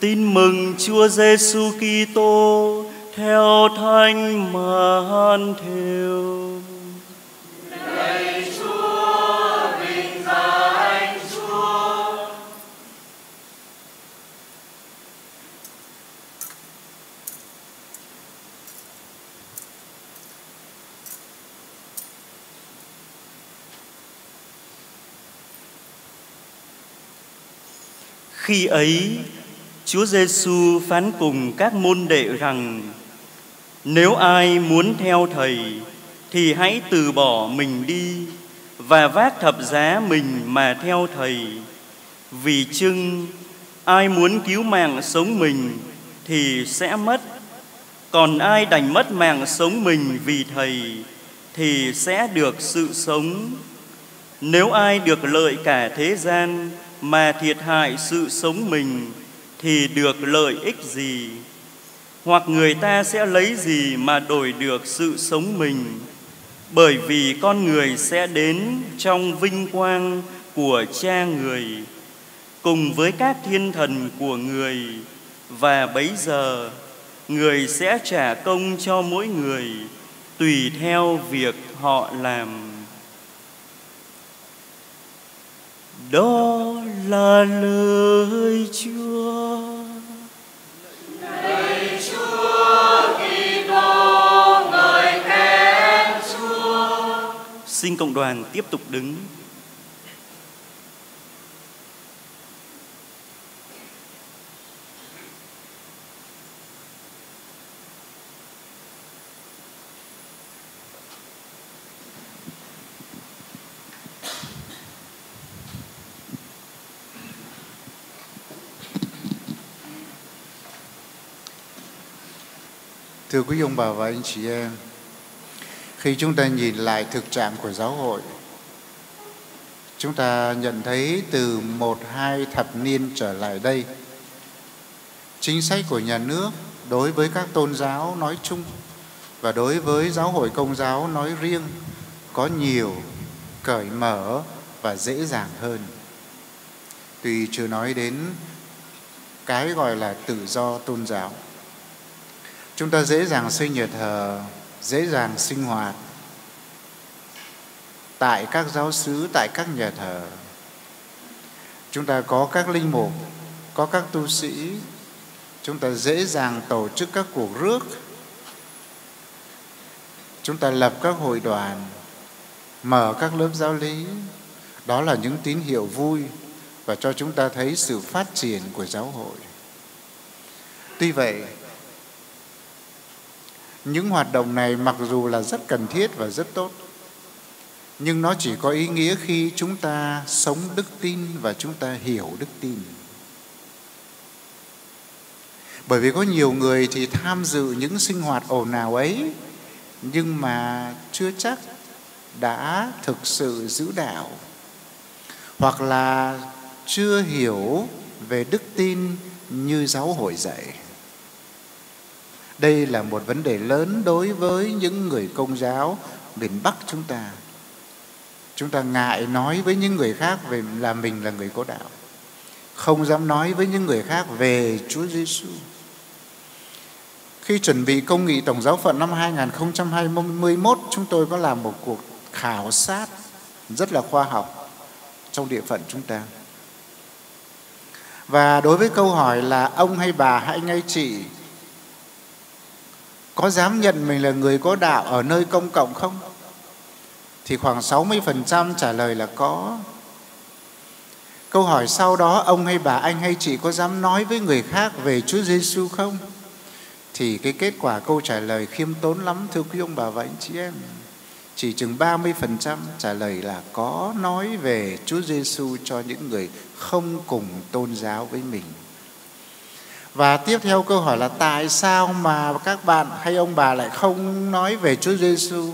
Tin mừng Chúa Giêsu Kitô theo Thánh Matthew. Khi ấy, Chúa Giêsu phán cùng các môn đệ rằng: Nếu ai muốn theo thầy thì hãy từ bỏ mình đi và vác thập giá mình mà theo thầy. Vì chưng ai muốn cứu mạng sống mình thì sẽ mất, còn ai đành mất mạng sống mình vì thầy thì sẽ được sự sống. Nếu ai được lợi cả thế gian mà thiệt hại sự sống mình thì được lợi ích gì? Hoặc người ta sẽ lấy gì mà đổi được sự sống mình? Bởi vì con người sẽ đến trong vinh quang của cha người, cùng với các thiên thần của người và bấy giờ, người sẽ trả công cho mỗi người tùy theo việc họ làm. Đó là lời Chúa. Lời Chúa Kitô ngợi khen Chúa. Xin cộng đoàn tiếp tục đứng. Thưa quý ông bà và anh chị em, khi chúng ta nhìn lại thực trạng của giáo hội, chúng ta nhận thấy từ một hai thập niên trở lại đây, chính sách của nhà nước đối với các tôn giáo nói chung và đối với giáo hội công giáo nói riêng có nhiều cởi mở và dễ dàng hơn. tùy chưa nói đến cái gọi là tự do tôn giáo chúng ta dễ dàng xây nhà thờ dễ dàng sinh hoạt tại các giáo xứ, tại các nhà thờ. Chúng ta có các linh mục, có các tu sĩ. Chúng ta dễ dàng tổ chức các cuộc rước. Chúng ta lập các hội đoàn, mở các lớp giáo lý. Đó là những tín hiệu vui và cho chúng ta thấy sự phát triển của giáo hội. Tuy vậy những hoạt động này mặc dù là rất cần thiết và rất tốt, nhưng nó chỉ có ý nghĩa khi chúng ta sống đức tin và chúng ta hiểu đức tin. Bởi vì có nhiều người thì tham dự những sinh hoạt ồn ào ấy, nhưng mà chưa chắc đã thực sự giữ đạo, hoặc là chưa hiểu về đức tin như giáo hội dạy đây là một vấn đề lớn đối với những người công giáo miền Bắc chúng ta. Chúng ta ngại nói với những người khác về là mình là người có đạo. Không dám nói với những người khác về Chúa Giêsu. Khi chuẩn bị công nghị tổng giáo phận năm 2021, chúng tôi có làm một cuộc khảo sát rất là khoa học trong địa phận chúng ta. Và đối với câu hỏi là ông hay bà hay ngay chị có dám nhận mình là người có đạo ở nơi công cộng không? Thì khoảng 60% trả lời là có. Câu hỏi sau đó, ông hay bà anh hay chị có dám nói với người khác về Chúa Giêsu không? Thì cái kết quả câu trả lời khiêm tốn lắm, thưa quý ông bà và anh chị em. Chỉ chừng 30% trả lời là có nói về Chúa Giêsu cho những người không cùng tôn giáo với mình. Và tiếp theo câu hỏi là tại sao mà các bạn hay ông bà lại không nói về Chúa Giêsu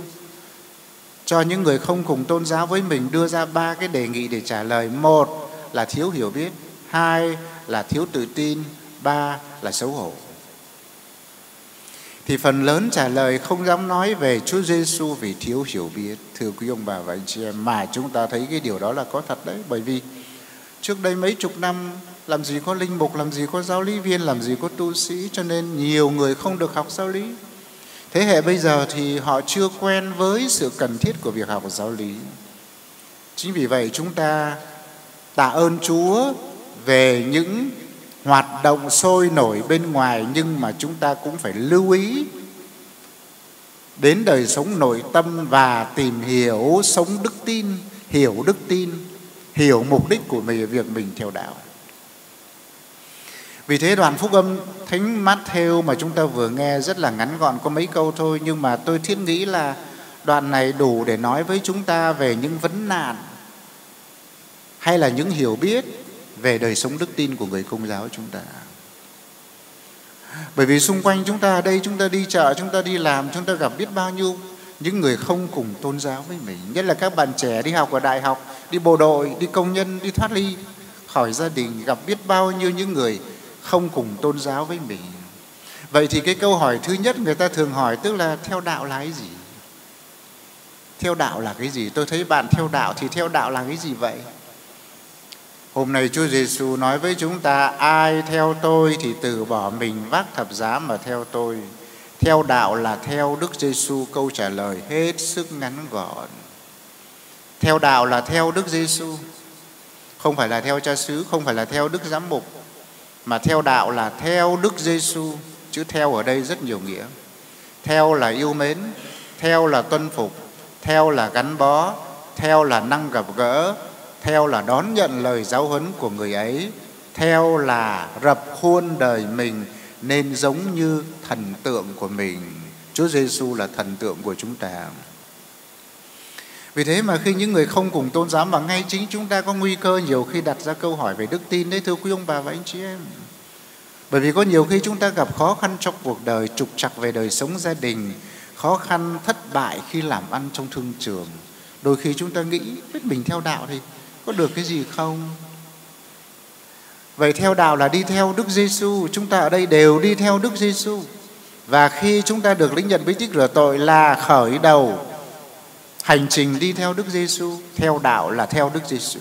cho những người không cùng tôn giáo với mình đưa ra ba cái đề nghị để trả lời. Một là thiếu hiểu biết, hai là thiếu tự tin, ba là xấu hổ. Thì phần lớn trả lời không dám nói về Chúa Giêsu vì thiếu hiểu biết. Thưa quý ông bà và anh chị em, mà chúng ta thấy cái điều đó là có thật đấy. Bởi vì trước đây mấy chục năm làm gì có linh mục, làm gì có giáo lý viên, làm gì có tu sĩ, cho nên nhiều người không được học giáo lý. Thế hệ bây giờ thì họ chưa quen với sự cần thiết của việc học giáo lý. Chính vì vậy chúng ta tạ ơn chúa về những hoạt động sôi nổi bên ngoài nhưng mà chúng ta cũng phải lưu ý đến đời sống nội tâm và tìm hiểu sống đức tin, hiểu đức tin, hiểu mục đích của mình, việc mình theo đạo vì thế đoạn phúc âm Thánh Matthew mà chúng ta vừa nghe rất là ngắn gọn có mấy câu thôi nhưng mà tôi thiết nghĩ là đoạn này đủ để nói với chúng ta về những vấn nạn hay là những hiểu biết về đời sống đức tin của người công giáo chúng ta. Bởi vì xung quanh chúng ta ở đây chúng ta đi chợ, chúng ta đi làm, chúng ta gặp biết bao nhiêu những người không cùng tôn giáo với mình. Nhất là các bạn trẻ đi học ở đại học, đi bộ đội, đi công nhân, đi thoát ly khỏi gia đình, gặp biết bao nhiêu những người không cùng tôn giáo với mình. Vậy thì cái câu hỏi thứ nhất người ta thường hỏi, tức là theo đạo là cái gì? Theo đạo là cái gì? Tôi thấy bạn theo đạo thì theo đạo là cái gì vậy? Hôm nay chúa giêsu nói với chúng ta, ai theo tôi thì từ bỏ mình, vác thập giá mà theo tôi. Theo đạo là theo đức giêsu câu trả lời hết sức ngắn gọn. Theo đạo là theo đức giêsu không phải là theo cha xứ, không phải là theo đức giám mục mà theo đạo là theo Đức Giêsu chữ theo ở đây rất nhiều nghĩa. Theo là yêu mến, theo là tuân phục, theo là gắn bó, theo là năng gặp gỡ, theo là đón nhận lời giáo huấn của người ấy, theo là rập khuôn đời mình nên giống như thần tượng của mình. Chúa Giêsu là thần tượng của chúng ta vì thế mà khi những người không cùng tôn giáo mà ngay chính chúng ta có nguy cơ nhiều khi đặt ra câu hỏi về đức tin đấy thưa quý ông bà và anh chị em. Bởi vì có nhiều khi chúng ta gặp khó khăn trong cuộc đời, trục trặc về đời sống gia đình, khó khăn thất bại khi làm ăn trong thương trường. Đôi khi chúng ta nghĩ biết mình theo đạo thì có được cái gì không? Vậy theo đạo là đi theo Đức Giêsu, chúng ta ở đây đều đi theo Đức Giêsu. Và khi chúng ta được lĩnh nhận bí tích rửa tội là khởi đầu hành trình đi theo Đức Giêsu, theo đạo là theo Đức Giêsu.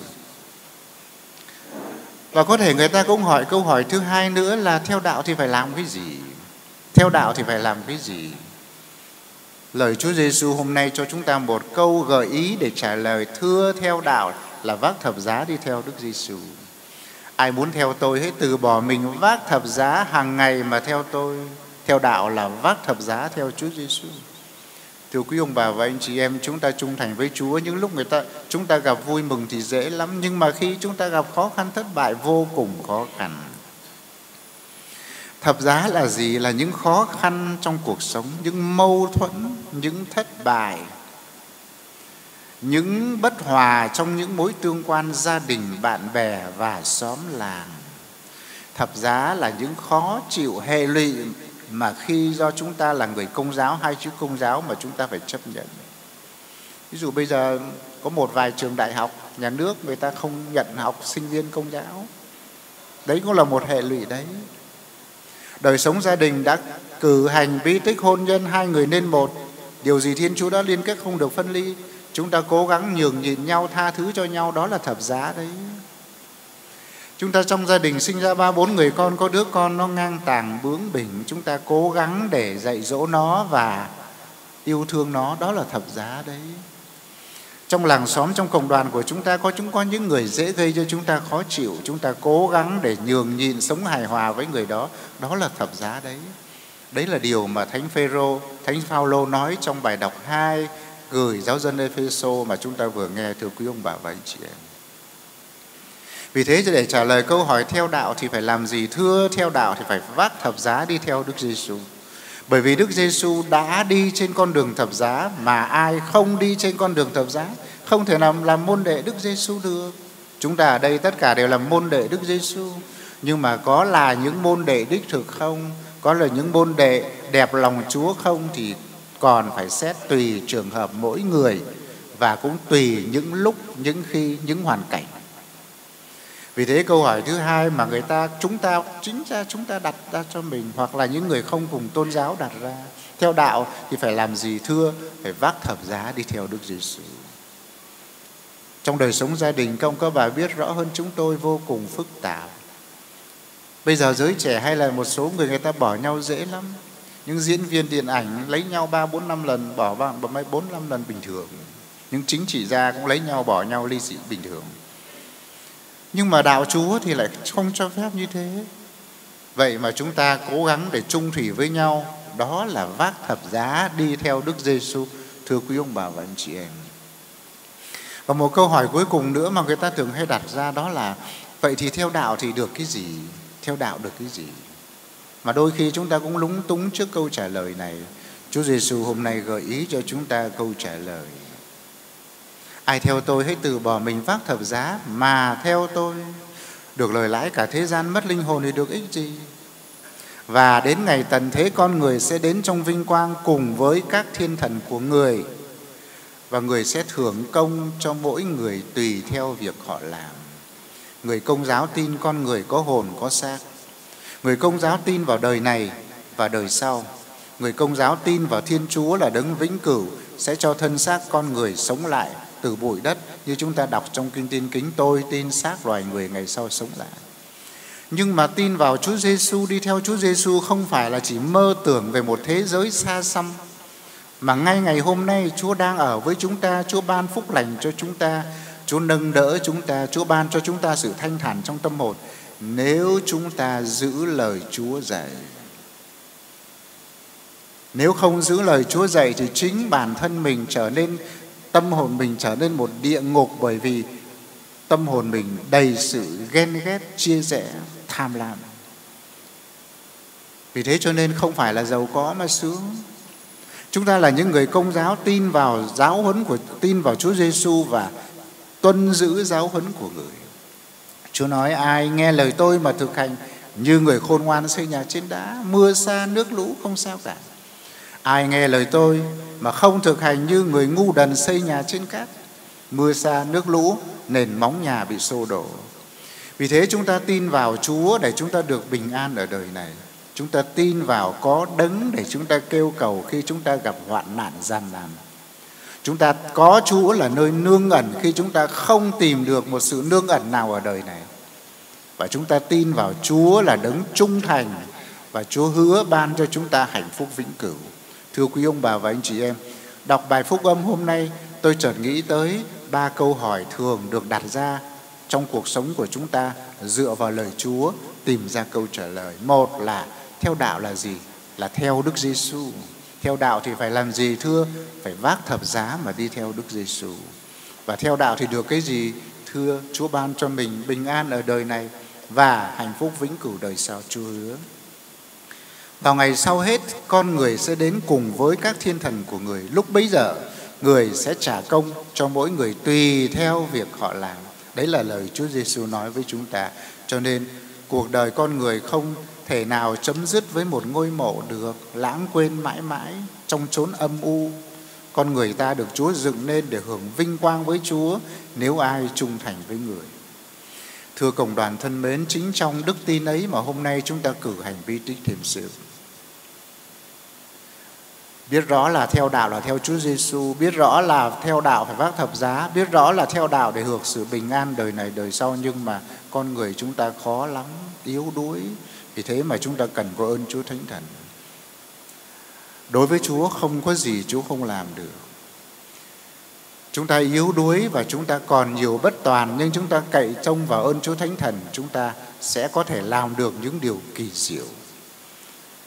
Và có thể người ta cũng hỏi câu hỏi thứ hai nữa là theo đạo thì phải làm cái gì? Theo đạo thì phải làm cái gì? Lời Chúa Giêsu hôm nay cho chúng ta một câu gợi ý để trả lời thưa theo đạo là vác thập giá đi theo Đức Giêsu. Ai muốn theo tôi hãy từ bỏ mình vác thập giá hàng ngày mà theo tôi. Theo đạo là vác thập giá theo Chúa Giêsu. Thưa quý ông bà và anh chị em, chúng ta trung thành với Chúa. Những lúc người ta chúng ta gặp vui mừng thì dễ lắm, nhưng mà khi chúng ta gặp khó khăn thất bại vô cùng khó khăn. Thập giá là gì? Là những khó khăn trong cuộc sống, những mâu thuẫn, những thất bại, những bất hòa trong những mối tương quan gia đình, bạn bè và xóm làng. Thập giá là những khó chịu hệ lụy mà khi do chúng ta là người công giáo, hai chữ công giáo mà chúng ta phải chấp nhận. Ví dụ bây giờ có một vài trường đại học, nhà nước người ta không nhận học sinh viên công giáo. Đấy cũng là một hệ lụy đấy. Đời sống gia đình đã cử hành bí tích hôn nhân hai người nên một. Điều gì thiên chúa đã liên kết không được phân ly, chúng ta cố gắng nhường nhịn nhau, tha thứ cho nhau, đó là thập giá đấy. Chúng ta trong gia đình sinh ra ba bốn người con có đứa con nó ngang tàng bướng bỉnh chúng ta cố gắng để dạy dỗ nó và yêu thương nó đó là thập giá đấy. Trong làng xóm trong cộng đoàn của chúng ta có chúng có những người dễ gây cho chúng ta khó chịu, chúng ta cố gắng để nhường nhịn sống hài hòa với người đó, đó là thập giá đấy. Đấy là điều mà Thánh Phêrô, Thánh Phaolô nói trong bài đọc 2 gửi giáo dân Epheso mà chúng ta vừa nghe thưa quý ông bà và anh chị em. Vì thế để trả lời câu hỏi theo đạo thì phải làm gì? Thưa theo đạo thì phải vác thập giá đi theo Đức Giêsu. Bởi vì Đức Giêsu đã đi trên con đường thập giá mà ai không đi trên con đường thập giá không thể làm làm môn đệ Đức Giêsu được. Chúng ta ở đây tất cả đều là môn đệ Đức Giêsu, nhưng mà có là những môn đệ đích thực không? Có là những môn đệ đẹp lòng Chúa không thì còn phải xét tùy trường hợp mỗi người và cũng tùy những lúc, những khi, những hoàn cảnh vì thế câu hỏi thứ hai mà người ta, chúng ta, chính ra chúng ta đặt ra cho mình, hoặc là những người không cùng tôn giáo đặt ra, theo đạo thì phải làm gì thưa? Phải vác thập giá đi theo Đức Giêsu trong đời sống gia đình công các bà biết rõ hơn chúng tôi vô cùng phức tạp. Bây giờ giới trẻ hay là một số người người ta bỏ nhau dễ lắm. Những diễn viên điện ảnh lấy nhau ba, bốn, năm lần, bỏ ba mấy, bốn, năm lần bình thường. Những chính trị gia cũng lấy nhau, bỏ nhau ly dị bình thường nhưng mà đạo chúa thì lại không cho phép như thế. Vậy mà chúng ta cố gắng để chung thủy với nhau, đó là vác thập giá đi theo đức giêsu thưa quý ông bà và anh chị em. Và một câu hỏi cuối cùng nữa mà người ta thường hay đặt ra đó là, vậy thì theo đạo thì được cái gì? Theo đạo được cái gì? Mà đôi khi chúng ta cũng lúng túng trước câu trả lời này. Chúa giêsu hôm nay gợi ý cho chúng ta câu trả lời ai theo tôi hãy từ bỏ mình vác thập giá, mà theo tôi, được lời lãi cả thế gian mất linh hồn thì được ích gì? Và đến ngày tận thế con người sẽ đến trong vinh quang cùng với các thiên thần của người, và người sẽ thưởng công cho mỗi người tùy theo việc họ làm. Người công giáo tin con người có hồn, có xác. Người công giáo tin vào đời này và đời sau. Người công giáo tin vào thiên chúa là đấng vĩnh cửu, sẽ cho thân xác con người sống lại từ bụi đất như chúng ta đọc trong kinh tin kính tôi tin xác loài người ngày sau sống lại nhưng mà tin vào Chúa Giêsu đi theo Chúa Giêsu không phải là chỉ mơ tưởng về một thế giới xa xăm mà ngay ngày hôm nay Chúa đang ở với chúng ta, Chúa ban phúc lành cho chúng ta, Chúa nâng đỡ chúng ta, Chúa ban cho chúng ta sự thanh thản trong tâm hồn nếu chúng ta giữ lời Chúa dạy. Nếu không giữ lời Chúa dạy thì chính bản thân mình trở nên tâm hồn mình trở nên một địa ngục bởi vì tâm hồn mình đầy sự ghen ghét, chia rẽ, tham lam. Vì thế cho nên không phải là giàu có mà sướng. Chúng ta là những người công giáo tin vào giáo huấn của tin vào Chúa Giêsu và tuân giữ giáo huấn của người. Chúa nói ai nghe lời tôi mà thực hành như người khôn ngoan xây nhà trên đá, mưa xa nước lũ không sao cả. Ai nghe lời tôi mà không thực hành như người ngu đần xây nhà trên cát, mưa xa nước lũ, nền móng nhà bị xô đổ. Vì thế chúng ta tin vào Chúa để chúng ta được bình an ở đời này. Chúng ta tin vào có đấng để chúng ta kêu cầu khi chúng ta gặp hoạn nạn gian nan. Chúng ta có Chúa là nơi nương ẩn khi chúng ta không tìm được một sự nương ẩn nào ở đời này. Và chúng ta tin vào Chúa là đấng trung thành và Chúa hứa ban cho chúng ta hạnh phúc vĩnh cửu. Thưa quý ông bà và anh chị em, đọc bài phúc âm hôm nay tôi chợt nghĩ tới ba câu hỏi thường được đặt ra trong cuộc sống của chúng ta dựa vào lời Chúa tìm ra câu trả lời. Một là theo đạo là gì? Là theo Đức Giêsu. Theo đạo thì phải làm gì thưa? Phải vác thập giá mà đi theo Đức Giêsu. Và theo đạo thì được cái gì? Thưa Chúa ban cho mình bình an ở đời này và hạnh phúc vĩnh cửu đời sau Chúa hứa. Vào ngày sau hết, con người sẽ đến cùng với các thiên thần của người. Lúc bấy giờ, người sẽ trả công cho mỗi người tùy theo việc họ làm. Đấy là lời Chúa Giêsu nói với chúng ta. Cho nên cuộc đời con người không thể nào chấm dứt với một ngôi mộ được, lãng quên mãi mãi trong chốn âm u. Con người ta được Chúa dựng nên để hưởng vinh quang với Chúa nếu ai trung thành với người. Thưa cộng đoàn thân mến, chính trong đức tin ấy mà hôm nay chúng ta cử hành vi tích thiểm sự biết rõ là theo đạo là theo Chúa Giêsu, biết rõ là theo đạo phải vác thập giá, biết rõ là theo đạo để hưởng sự bình an đời này đời sau nhưng mà con người chúng ta khó lắm, yếu đuối. Vì thế mà chúng ta cần có ơn Chúa Thánh Thần. Đối với Chúa không có gì Chúa không làm được. Chúng ta yếu đuối và chúng ta còn nhiều bất toàn nhưng chúng ta cậy trông vào ơn Chúa Thánh Thần, chúng ta sẽ có thể làm được những điều kỳ diệu.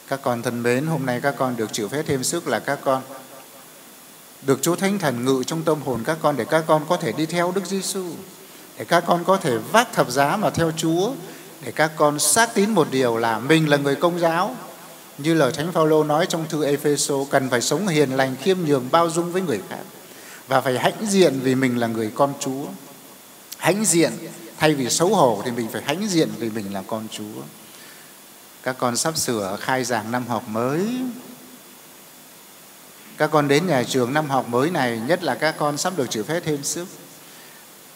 Các con thân mến, hôm nay các con được chịu phép thêm sức là các con được Chúa Thánh Thần ngự trong tâm hồn các con để các con có thể đi theo Đức Giêsu, để các con có thể vác thập giá mà theo Chúa, để các con xác tín một điều là mình là người công giáo. Như lời Thánh Phaolô nói trong thư Epheso cần phải sống hiền lành, khiêm nhường, bao dung với người khác và phải hãnh diện vì mình là người con Chúa. Hãnh diện thay vì xấu hổ thì mình phải hãnh diện vì mình là con Chúa các con sắp sửa khai giảng năm học mới. Các con đến nhà trường năm học mới này, nhất là các con sắp được chịu phép thêm sức.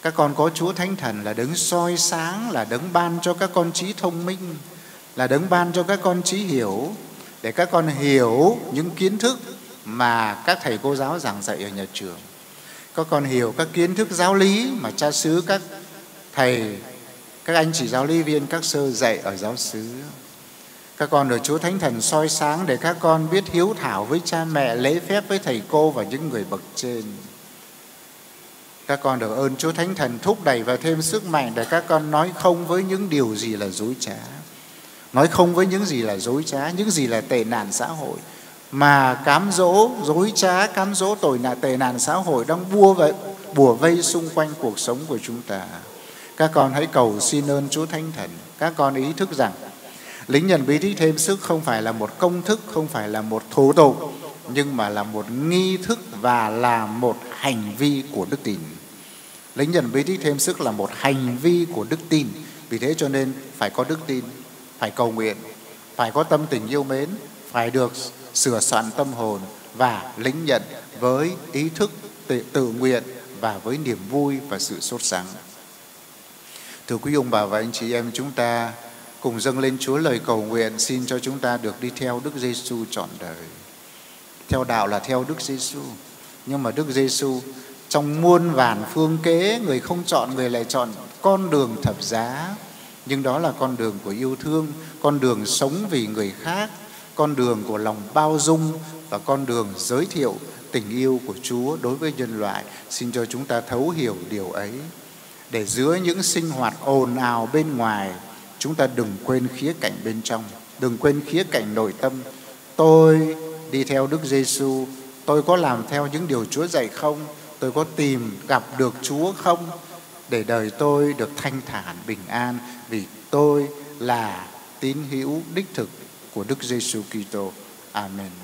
Các con có chúa thánh thần là đấng soi sáng, là đấng ban cho các con trí thông minh, là đấng ban cho các con trí hiểu. Để các con hiểu những kiến thức mà các thầy cô giáo giảng dạy ở nhà trường. Các con hiểu các kiến thức giáo lý mà cha xứ, các thầy, các anh chị giáo lý viên, các sơ dạy ở giáo xứ các con được Chúa Thánh Thần soi sáng để các con biết hiếu thảo với cha mẹ, lễ phép với thầy cô và những người bậc trên. Các con được ơn Chúa Thánh Thần thúc đẩy và thêm sức mạnh để các con nói không với những điều gì là dối trá. Nói không với những gì là dối trá, những gì là tệ nạn xã hội. Mà cám dỗ, dối trá, cám dỗ tội nạn tệ nạn xã hội đang bua vậy, bùa vây xung quanh cuộc sống của chúng ta. Các con hãy cầu xin ơn Chúa Thánh Thần. Các con ý thức rằng lính nhận bí tích thêm sức không phải là một công thức, không phải là một thủ tục, nhưng mà là một nghi thức và là một hành vi của đức tin. Lính nhận bí tích thêm sức là một hành vi của đức tin. Vì thế cho nên phải có đức tin, phải cầu nguyện, phải có tâm tình yêu mến, phải được sửa soạn tâm hồn và lính nhận với ý thức tự, tự nguyện và với niềm vui và sự sốt sắng. Thưa quý ông bà và anh chị em chúng ta cùng dâng lên Chúa lời cầu nguyện xin cho chúng ta được đi theo Đức Giêsu trọn đời. Theo đạo là theo Đức Giêsu, nhưng mà Đức Giêsu trong muôn vàn phương kế người không chọn người lại chọn con đường thập giá nhưng đó là con đường của yêu thương con đường sống vì người khác con đường của lòng bao dung và con đường giới thiệu tình yêu của Chúa đối với nhân loại. Xin cho chúng ta thấu hiểu điều ấy. Để giữa những sinh hoạt ồn ào bên ngoài, chúng ta đừng quên khía cạnh bên trong, đừng quên khía cạnh nội tâm. Tôi đi theo Đức Giêsu, tôi có làm theo những điều Chúa dạy không? Tôi có tìm gặp được Chúa không? Để đời tôi được thanh thản, bình an vì tôi là tín hữu đích thực của Đức Giêsu Kitô. Amen.